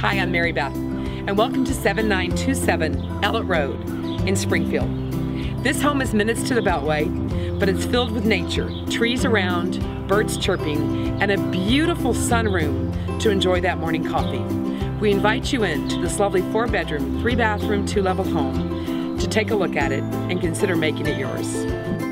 Hi, I'm Mary Beth, and welcome to 7927 Ellet Road in Springfield. This home is minutes to the Beltway, but it's filled with nature, trees around, birds chirping, and a beautiful sunroom to enjoy that morning coffee. We invite you in to this lovely four bedroom, three bathroom, two level home to take a look at it and consider making it yours.